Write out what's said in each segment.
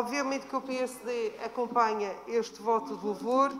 Obviamente que o PSD acompanha este voto de louvor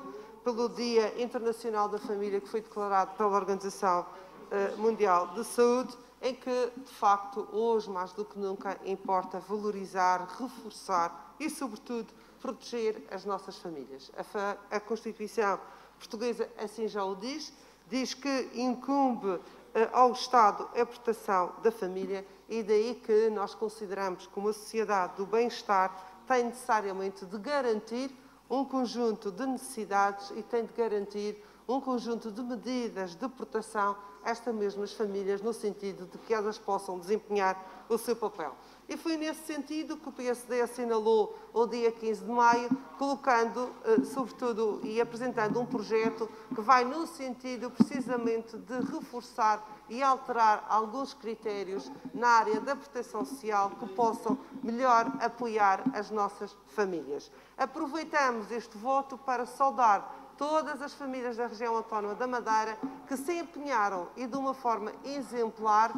pelo Dia Internacional da Família que foi declarado pela Organização eh, Mundial de Saúde, em que, de facto, hoje mais do que nunca importa valorizar, reforçar e, sobretudo, proteger as nossas famílias. A, a Constituição portuguesa assim já o diz, diz que incumbe eh, ao Estado a proteção da família e daí que nós consideramos que uma sociedade do bem-estar tem necessariamente de garantir um conjunto de necessidades e tem de garantir um conjunto de medidas de proteção a estas mesmas famílias, no sentido de que elas possam desempenhar o seu papel. E foi nesse sentido que o PSD assinalou o dia 15 de maio, colocando, eh, sobretudo, e apresentando um projeto que vai no sentido precisamente de reforçar e alterar alguns critérios na área da proteção social que possam melhor apoiar as nossas famílias. Aproveitamos este voto para saudar todas as famílias da região autónoma da Madeira que se empenharam e de uma forma exemplar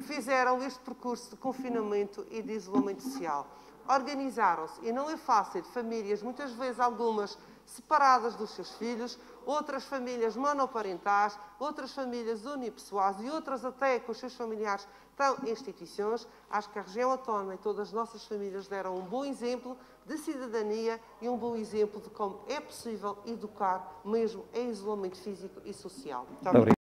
fizeram este percurso de confinamento e de isolamento social. Organizaram-se e não é fácil, famílias, muitas vezes algumas separadas dos seus filhos, outras famílias monoparentais, outras famílias unipessoais e outras até com os seus familiares estão em instituições. Acho que a região autónoma e todas as nossas famílias deram um bom exemplo de cidadania e um bom exemplo de como é possível educar mesmo em isolamento físico e social. Muito.